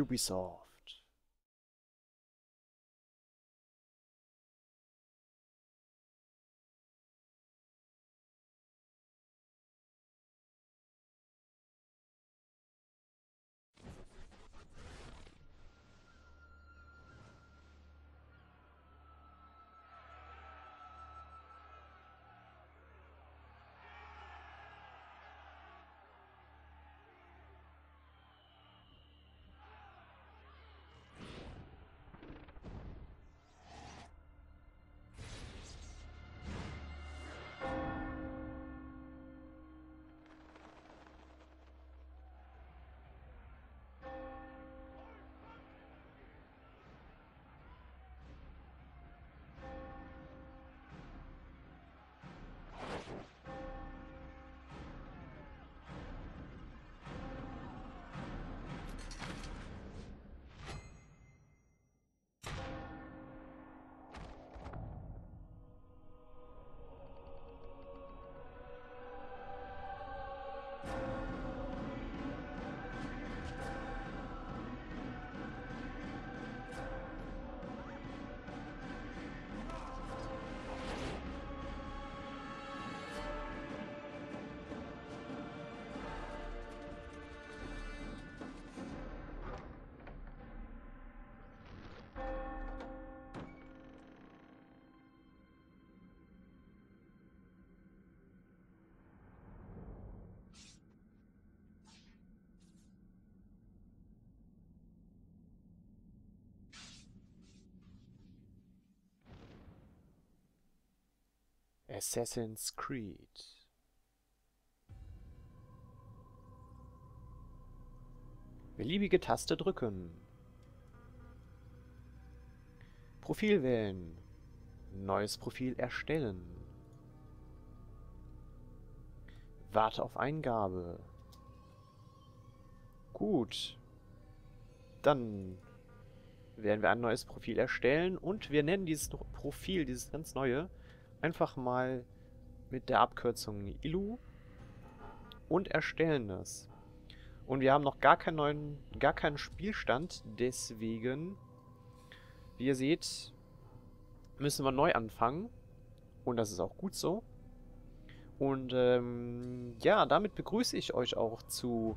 Ubisoft. Assassin's Creed. Beliebige Taste drücken. Profil wählen. Neues Profil erstellen. Warte auf Eingabe. Gut. Dann werden wir ein neues Profil erstellen und wir nennen dieses Profil, dieses ganz neue, einfach mal mit der Abkürzung ILU und erstellen das. Und wir haben noch gar keinen neuen, gar keinen Spielstand, deswegen, wie ihr seht, müssen wir neu anfangen. Und das ist auch gut so. Und ähm, ja, damit begrüße ich euch auch zu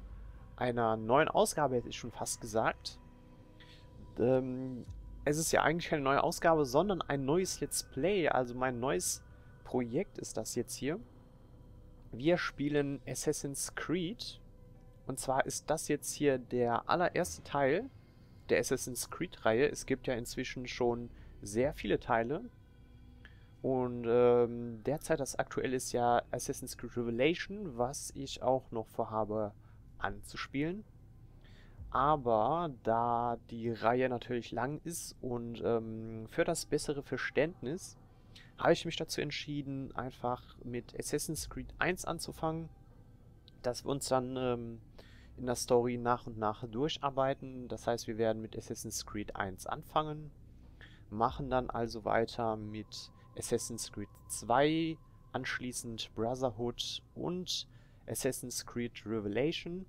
einer neuen Ausgabe, hätte ich schon fast gesagt. Ähm, es ist ja eigentlich keine neue Ausgabe, sondern ein neues Let's Play. Also mein neues Projekt ist das jetzt hier. Wir spielen Assassin's Creed. Und zwar ist das jetzt hier der allererste Teil der Assassin's Creed-Reihe. Es gibt ja inzwischen schon sehr viele Teile. Und ähm, derzeit das aktuelle ist ja Assassin's Creed Revelation, was ich auch noch vorhabe anzuspielen. Aber da die Reihe natürlich lang ist und ähm, für das bessere Verständnis habe ich mich dazu entschieden, einfach mit Assassin's Creed 1 anzufangen, dass wir uns dann ähm, in der Story nach und nach durcharbeiten. Das heißt, wir werden mit Assassin's Creed 1 anfangen, machen dann also weiter mit Assassin's Creed 2, anschließend Brotherhood und Assassin's Creed Revelation.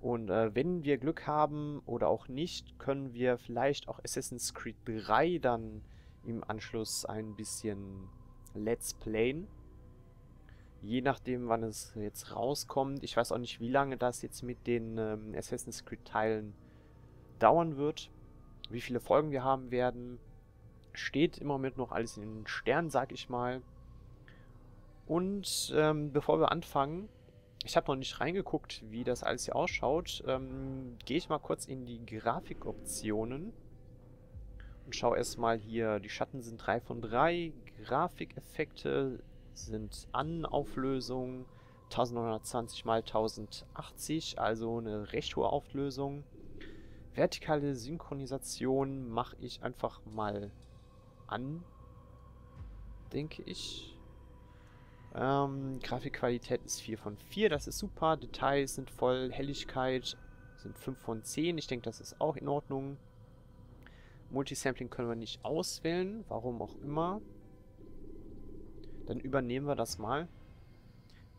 Und äh, wenn wir Glück haben oder auch nicht, können wir vielleicht auch Assassin's Creed 3 dann im Anschluss ein bisschen Let's Playen. Je nachdem, wann es jetzt rauskommt. Ich weiß auch nicht, wie lange das jetzt mit den ähm, Assassin's Creed Teilen dauern wird. Wie viele Folgen wir haben werden. Steht im Moment noch alles in den Sternen, sag ich mal. Und ähm, bevor wir anfangen, ich habe noch nicht reingeguckt, wie das alles hier ausschaut. Ähm, Gehe ich mal kurz in die Grafikoptionen und schaue erstmal hier. Die Schatten sind 3 von 3. Grafikeffekte sind An-Auflösung 1920 x 1080, also eine recht hohe Auflösung. Vertikale Synchronisation mache ich einfach mal an, denke ich. Ähm, Grafikqualität ist 4 von 4, das ist super. Details sind voll. Helligkeit sind 5 von 10. Ich denke, das ist auch in Ordnung. Multisampling können wir nicht auswählen, warum auch immer. Dann übernehmen wir das mal.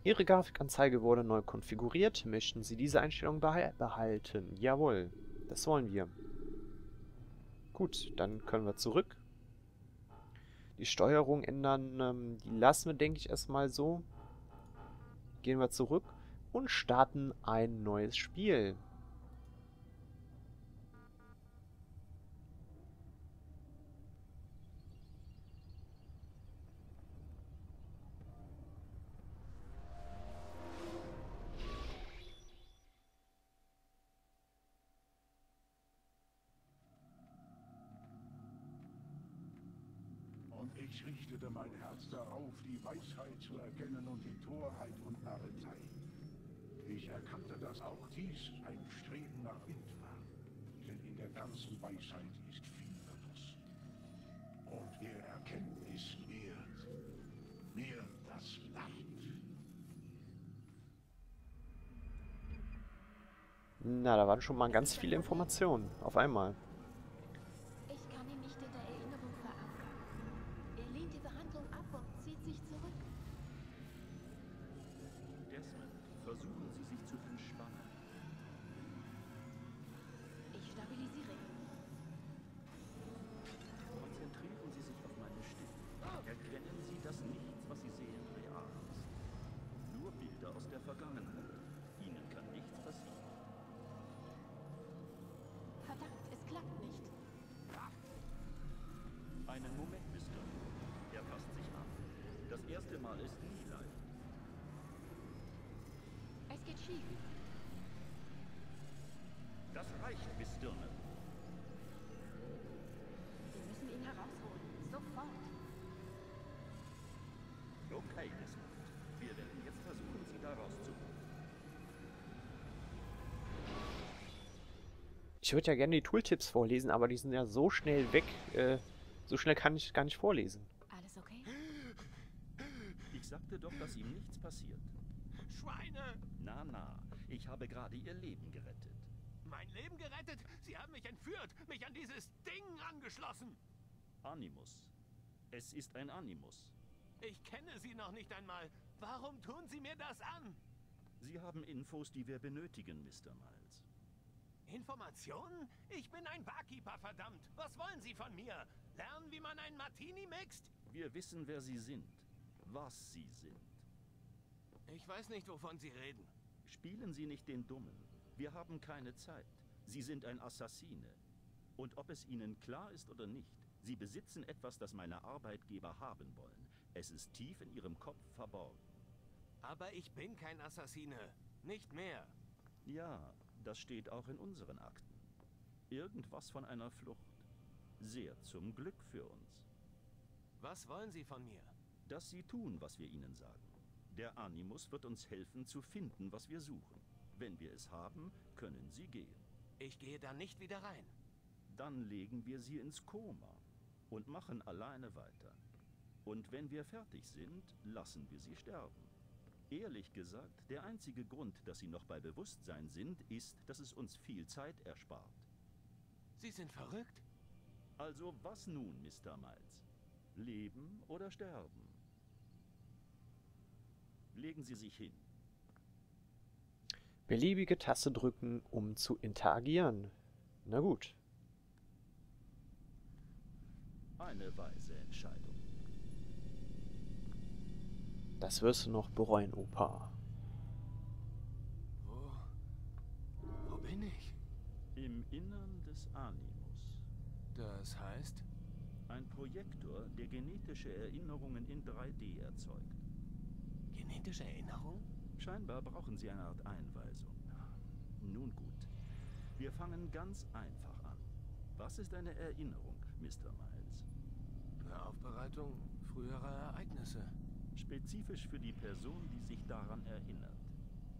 Ihre Grafikanzeige wurde neu konfiguriert. Möchten Sie diese Einstellung behalten? Jawohl. Das wollen wir. Gut, dann können wir zurück. Die Steuerung ändern, ähm, die lassen wir, denke ich, erstmal so. Gehen wir zurück und starten ein neues Spiel. Na, da waren schon mal ganz viele Informationen auf einmal. Ich kann ihn nicht in der Erinnerung verankern. Er lehnt die Behandlung ab und zieht sich zurück. Desmond, versuchen Sie sich zu entspannen. Ich stabilisiere ihn. Konzentrieren Sie sich auf meine Stimme. Erkennen Sie, dass nichts, was Sie sehen, real ist. Nur Bilder aus der Vergangenheit. Ihnen kann nichts passieren. Verdammt, es klappt nicht. Einen Moment, Mister. Er passt sich an. Das erste Mal ist nie leicht. Es geht schief. Das reicht, Miss Stirne. Wir müssen ihn herausholen. Sofort. Okay, Desmond. Wir werden jetzt versuchen, Sie da rauszuholen. Ich würde ja gerne die Tooltips vorlesen, aber die sind ja so schnell weg. Äh, so schnell kann ich gar nicht vorlesen. Sagte doch, dass ihm nichts passiert. Schweine! Na, na. Ich habe gerade Ihr Leben gerettet. Mein Leben gerettet? Sie haben mich entführt, mich an dieses Ding angeschlossen. Animus. Es ist ein Animus. Ich kenne Sie noch nicht einmal. Warum tun Sie mir das an? Sie haben Infos, die wir benötigen, Mr. Miles. Informationen? Ich bin ein Barkeeper, verdammt. Was wollen Sie von mir? Lernen, wie man einen Martini mixt? Wir wissen, wer Sie sind. Was Sie sind. Ich weiß nicht, wovon Sie reden. Spielen Sie nicht den Dummen. Wir haben keine Zeit. Sie sind ein Assassine. Und ob es Ihnen klar ist oder nicht, Sie besitzen etwas, das meine Arbeitgeber haben wollen. Es ist tief in Ihrem Kopf verborgen. Aber ich bin kein Assassine. Nicht mehr. Ja, das steht auch in unseren Akten. Irgendwas von einer Flucht. Sehr zum Glück für uns. Was wollen Sie von mir? Dass Sie tun, was wir Ihnen sagen. Der Animus wird uns helfen zu finden, was wir suchen. Wenn wir es haben, können Sie gehen. Ich gehe da nicht wieder rein. Dann legen wir Sie ins Koma und machen alleine weiter. Und wenn wir fertig sind, lassen wir Sie sterben. Ehrlich gesagt, der einzige Grund, dass Sie noch bei Bewusstsein sind, ist, dass es uns viel Zeit erspart. Sie sind verrückt? Also was nun, Mr. Miles? Leben oder sterben? Legen Sie sich hin. Beliebige Taste drücken, um zu interagieren. Na gut. Eine weise Entscheidung. Das wirst du noch bereuen, Opa. Wo. Wo bin ich? Im Innern des Animus. Das heißt? Ein Projektor, der genetische Erinnerungen in 3D erzeugt. Genetische Erinnerung? Scheinbar brauchen Sie eine Art Einweisung. Nun gut. Wir fangen ganz einfach an. Was ist eine Erinnerung, Mr. Miles? Eine Aufbereitung früherer Ereignisse. Spezifisch für die Person, die sich daran erinnert.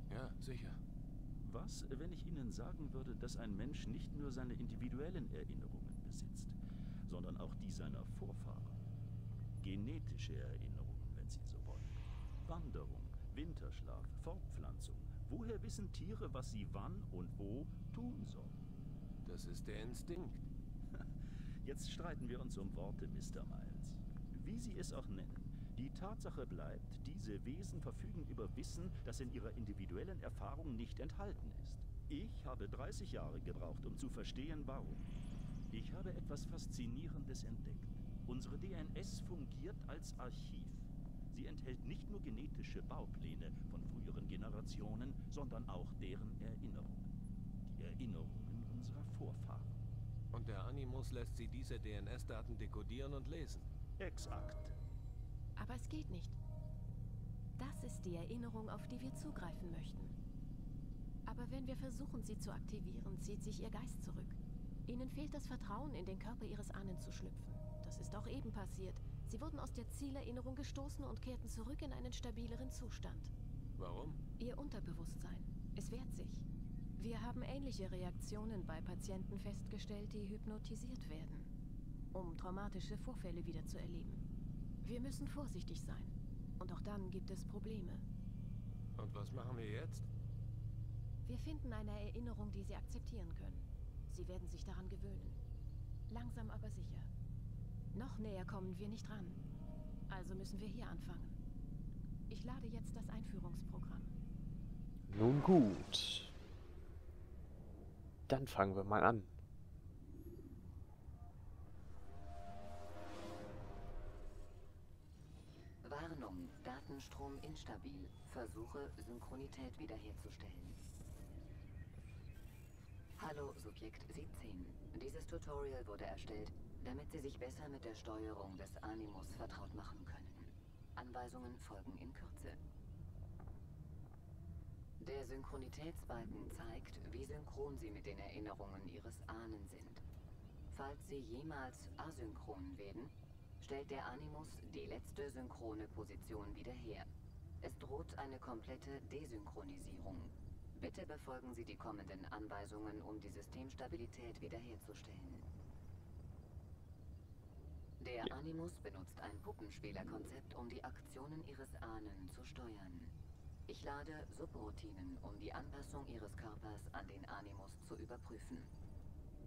Ja, sicher. Was, wenn ich Ihnen sagen würde, dass ein Mensch nicht nur seine individuellen Erinnerungen besitzt, sondern auch die seiner Vorfahren? Genetische Erinnerungen, Wanderung, Winterschlaf, Fortpflanzung. Woher wissen Tiere, was sie wann und wo tun sollen? Das ist der Instinkt. Jetzt streiten wir uns um Worte, Mr. Miles. Wie Sie es auch nennen. Die Tatsache bleibt, diese Wesen verfügen über Wissen, das in ihrer individuellen Erfahrung nicht enthalten ist. Ich habe 30 Jahre gebraucht, um zu verstehen, warum. Ich habe etwas Faszinierendes entdeckt. Unsere DNS fungiert als Archiv. Sie enthält nicht nur genetische Baupläne von früheren Generationen, sondern auch deren Erinnerungen. Die Erinnerungen unserer Vorfahren. Und der Animus lässt sie diese DNS-Daten dekodieren und lesen. Exakt. Aber es geht nicht. Das ist die Erinnerung, auf die wir zugreifen möchten. Aber wenn wir versuchen, sie zu aktivieren, zieht sich ihr Geist zurück. Ihnen fehlt das Vertrauen, in den Körper ihres Ahnen zu schlüpfen. Das ist auch eben passiert. Sie wurden aus der Zielerinnerung gestoßen und kehrten zurück in einen stabileren Zustand. Warum? Ihr Unterbewusstsein. Es wehrt sich. Wir haben ähnliche Reaktionen bei Patienten festgestellt, die hypnotisiert werden, um traumatische Vorfälle wieder zu erleben. Wir müssen vorsichtig sein. Und auch dann gibt es Probleme. Und was machen wir jetzt? Wir finden eine Erinnerung, die Sie akzeptieren können. Sie werden sich daran gewöhnen. Langsam aber sicher. Noch näher kommen wir nicht ran. Also müssen wir hier anfangen. Ich lade jetzt das Einführungsprogramm. Nun gut. Dann fangen wir mal an. Warnung, Datenstrom instabil. Versuche, Synchronität wiederherzustellen. Hallo, Subjekt 17. Dieses Tutorial wurde erstellt, damit Sie sich besser mit der Steuerung des Animus vertraut machen können. Anweisungen folgen in Kürze. Der Synchronitätsbalken zeigt, wie synchron Sie mit den Erinnerungen Ihres Ahnen sind. Falls Sie jemals asynchron werden, stellt der Animus die letzte synchrone Position wieder her. Es droht eine komplette Desynchronisierung. Bitte befolgen Sie die kommenden Anweisungen, um die Systemstabilität wiederherzustellen. Der. Animus benutzt ein Puppenspielerkonzept, um die Aktionen Ihres Ahnen zu steuern. Ich lade Subroutinen, um die Anpassung Ihres Körpers an den Animus zu überprüfen.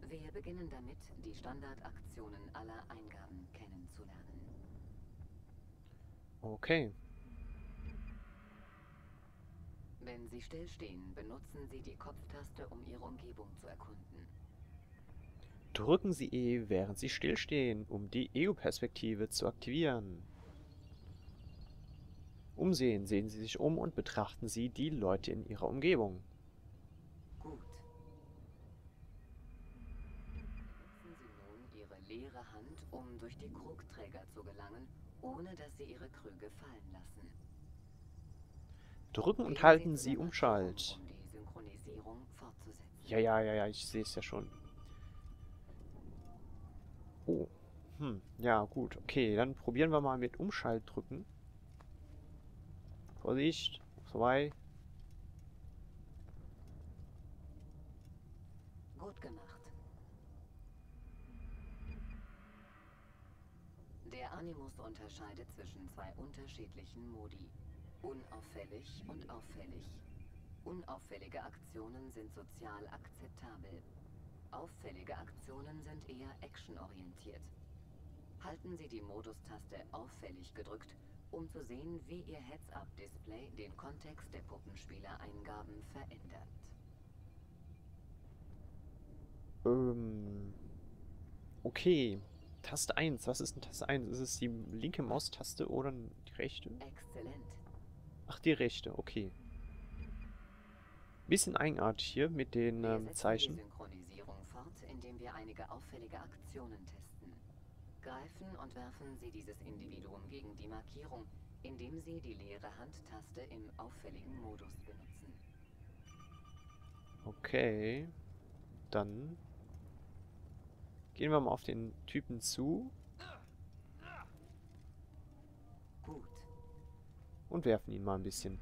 Wir beginnen damit, die Standardaktionen aller Eingaben kennenzulernen. Okay. Wenn Sie stillstehen, benutzen Sie die Kopftaste, um Ihre Umgebung zu erkunden. Drücken Sie E, während Sie stillstehen, um die EU-Perspektive zu aktivieren. Umsehen, sehen Sie sich um und betrachten Sie die Leute in Ihrer Umgebung. Gut. Nutzen Sie nun Ihre leere Hand, um durch die Krugträger zu gelangen, ohne dass Sie Ihre Krüge fallen lassen. Drücken und halten Sie Umschalt. Um. Ja, ja, ja, ja, ich sehe es ja schon. Oh. Hm, ja, gut. Okay, dann probieren wir mal mit Umschalt drücken. Vorsicht. Vorbei. Gut gemacht. Der Animus unterscheidet zwischen zwei unterschiedlichen Modi. Unauffällig und auffällig. Unauffällige Aktionen sind sozial akzeptabel. Auffällige Aktionen sind eher actionorientiert. Halten Sie die Modustaste auffällig gedrückt, um zu sehen, wie Ihr Heads-Up-Display den Kontext der Puppenspieler-Eingaben verändert. Ähm. Okay. Taste 1. Was ist denn Taste 1? Ist es die linke Maustaste oder die rechte? Exzellent. Ach, die rechte. Okay. Bisschen eigenartig hier mit den Wir ähm, Zeichen. die Synchronisierung fort, indem wir einige auffällige Aktionen testen. Greifen und werfen Sie dieses Individuum gegen die Markierung, indem Sie die leere Handtaste im auffälligen Modus benutzen. Okay. Dann gehen wir mal auf den Typen zu Gut. Und werfen ihn mal ein bisschen.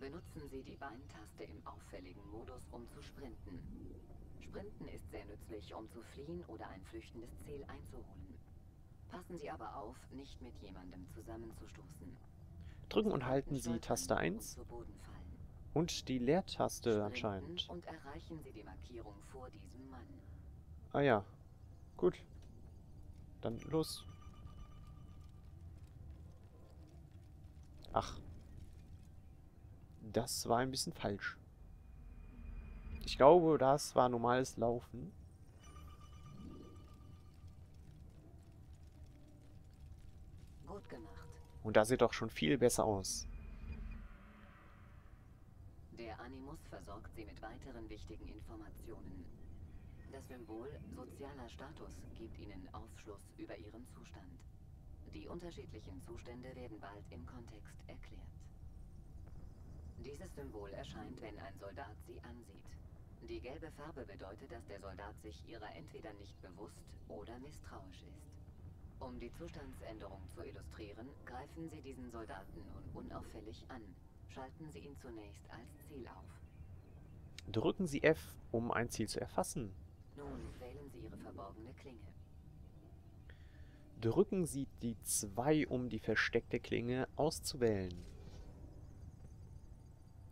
Benutzen Sie die Beintaste im auffälligen Modus, um zu sprinten. Sprinten ist sehr nützlich, um zu fliehen oder ein flüchtendes Ziel einzuholen. Passen Sie aber auf, nicht mit jemandem zusammenzustoßen. Drücken und halten Sie Taste und 1 zu Boden fallen. und die Leertaste Sprinten anscheinend. Und erreichen Sie die Markierung vor diesem Mann. Ah ja. Gut. Dann los. Ach. Das war ein bisschen falsch. Ich glaube, das war normales Laufen. Gut gemacht. Und das sieht doch schon viel besser aus. Der Animus versorgt Sie mit weiteren wichtigen Informationen. Das Symbol sozialer Status gibt Ihnen Aufschluss über Ihren Zustand. Die unterschiedlichen Zustände werden bald im Kontext erklärt. Dieses Symbol erscheint, wenn ein Soldat Sie ansieht. Die gelbe Farbe bedeutet, dass der Soldat sich ihrer entweder nicht bewusst oder misstrauisch ist. Um die Zustandsänderung zu illustrieren, greifen Sie diesen Soldaten nun unauffällig an. Schalten Sie ihn zunächst als Ziel auf. Drücken Sie F, um ein Ziel zu erfassen. Nun wählen Sie Ihre verborgene Klinge. Drücken Sie die 2, um die versteckte Klinge auszuwählen.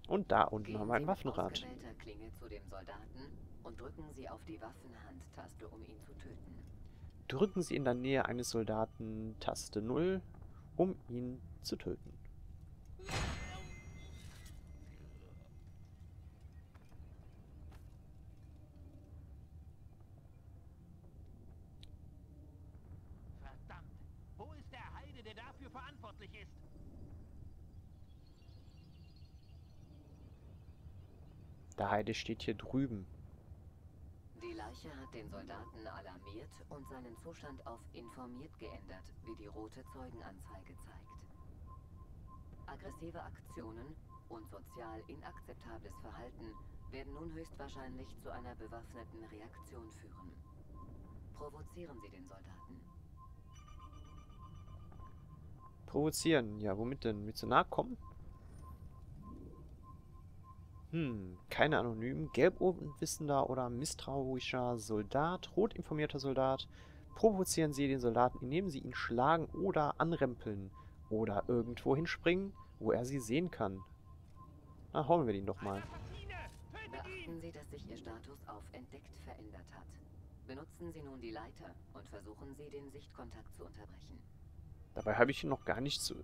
Und da unten Gehen haben wir ein Waffenrad. ausgewählter Klinge zu dem Soldaten und drücken Sie auf die Waffenhandtaste, um ihn zu töten. Drücken Sie in der Nähe eines Soldaten Taste 0, um ihn zu töten. Verdammt! Wo ist der Heide, der dafür verantwortlich ist? Der Heide steht hier drüben. Die Leiche hat den Soldaten alarmiert und seinen Zustand auf informiert geändert, wie die rote Zeugenanzeige zeigt. Aggressive Aktionen und sozial inakzeptables Verhalten werden nun höchstwahrscheinlich zu einer bewaffneten Reaktion führen. Provozieren Sie den Soldaten. Provozieren. Ja, womit denn? Mit zu nahe kommen? Hm, keine Anonym. Gelbunwissender oder misstrauischer Soldat. Rot informierter Soldat. Provozieren Sie den Soldaten, indem Sie ihn schlagen oder anrempeln. Oder irgendwo hinspringen, wo er Sie sehen kann. Na, hauen wir ihn doch mal. Beachten Sie, dass sich Ihr Status auf entdeckt verändert hat. Benutzen Sie nun die Leiter und versuchen Sie, den Sichtkontakt zu unterbrechen. Dabei habe ich ihn noch gar nicht zu...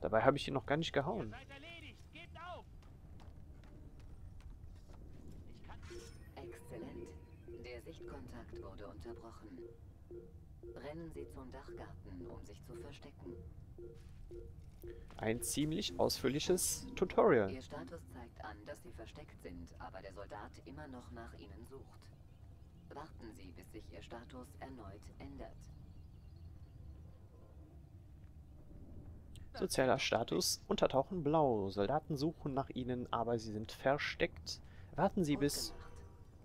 Dabei habe ich ihn noch gar nicht Ihr gehauen. seid erledigt! Gebt auf! Ich kann... Exzellent. Der Sichtkontakt wurde unterbrochen. Rennen Sie zum Dachgarten, um sich zu verstecken. Ein ziemlich ausführliches Tutorial. Ihr Status zeigt an, dass Sie versteckt sind, aber der Soldat immer noch nach Ihnen sucht. Warten Sie, bis sich Ihr Status erneut ändert. Sozialer Status. Untertauchen blau. Soldaten suchen nach ihnen, aber sie sind versteckt. Warten Sie bis...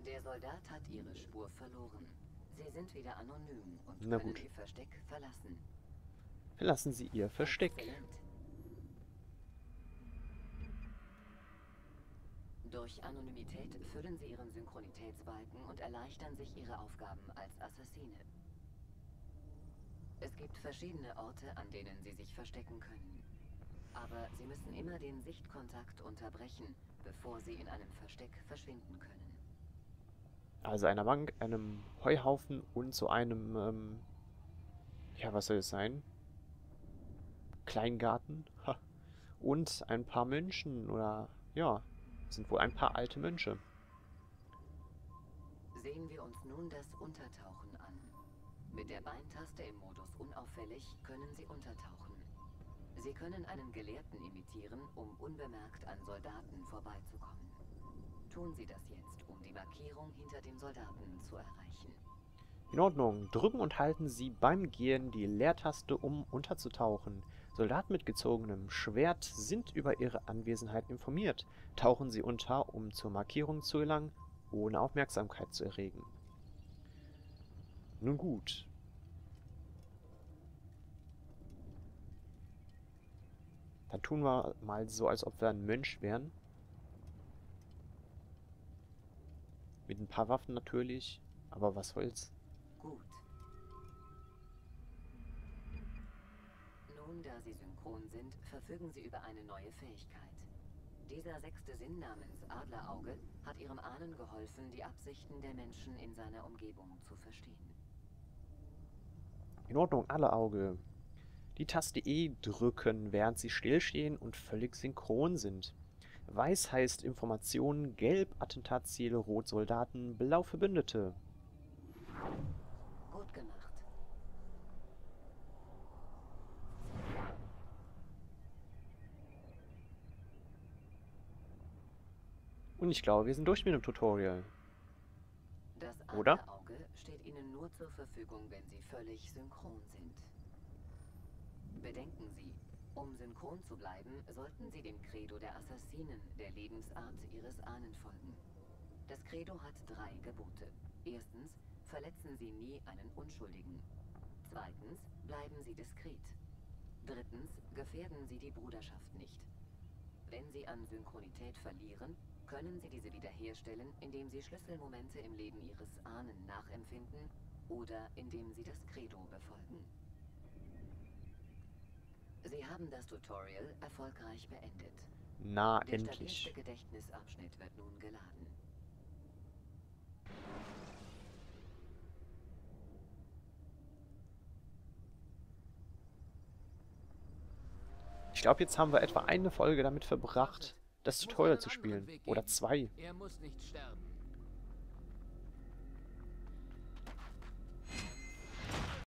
Der Soldat hat Ihre Spur verloren. Sie sind wieder anonym und Na können gut. Ihr Versteck verlassen. Verlassen Sie Ihr Versteck. Exzellent. Durch Anonymität füllen Sie Ihren Synchronitätsbalken und erleichtern sich Ihre Aufgaben als Assassine. Es gibt verschiedene Orte, an denen Sie sich verstecken können. Aber Sie müssen immer den Sichtkontakt unterbrechen, bevor Sie in einem Versteck verschwinden können. Also einer Bank, einem Heuhaufen und zu einem... Ähm, ja, was soll es sein? Kleingarten. Ha. Und ein paar Mönchen oder... Ja, sind wohl ein paar alte Mönche. Sehen wir uns nun das Untertauchen an. Mit der Beintaste im Modus unauffällig können Sie untertauchen. Sie können einen Gelehrten imitieren, um unbemerkt an Soldaten vorbeizukommen. Tun Sie das jetzt, um die Markierung hinter dem Soldaten zu erreichen. In Ordnung. Drücken und halten Sie beim Gehen die Leertaste, um unterzutauchen. Soldaten mit gezogenem Schwert sind über ihre Anwesenheit informiert. Tauchen Sie unter, um zur Markierung zu gelangen, ohne Aufmerksamkeit zu erregen. Nun gut. Dann tun wir mal so, als ob wir ein Mönch wären. Mit ein paar Waffen natürlich, aber was soll's. Gut. Nun, da Sie synchron sind, verfügen Sie über eine neue Fähigkeit. Dieser sechste Sinn namens Adlerauge hat Ihrem Ahnen geholfen, die Absichten der Menschen in seiner Umgebung zu verstehen. In Ordnung, alle Auge. Die Taste E drücken, während sie stillstehen und völlig synchron sind. Weiß heißt Informationen, gelb Attentatsziele, rot Soldaten, blau Verbündete. Gut gemacht. Und ich glaube, wir sind durch mit dem Tutorial. Das Oder? Auge steht Ihnen nur zur Verfügung, wenn Sie völlig synchron sind. Bedenken Sie, um synchron zu bleiben, sollten Sie dem Credo der Assassinen, der Lebensart Ihres Ahnen folgen. Das Credo hat drei Gebote. Erstens, verletzen Sie nie einen Unschuldigen. Zweitens, bleiben Sie diskret. Drittens, gefährden Sie die Bruderschaft nicht. Wenn Sie an Synchronität verlieren, können Sie diese wiederherstellen, indem Sie Schlüsselmomente im Leben Ihres Ahnen nachempfinden oder indem Sie das Credo befolgen. Sie haben das Tutorial erfolgreich beendet. Na, Der endlich. Gedächtnisabschnitt wird nun geladen. Ich glaube, jetzt haben wir etwa eine Folge damit verbracht, das Tutorial zu spielen. Oder zwei. Er muss nicht sterben.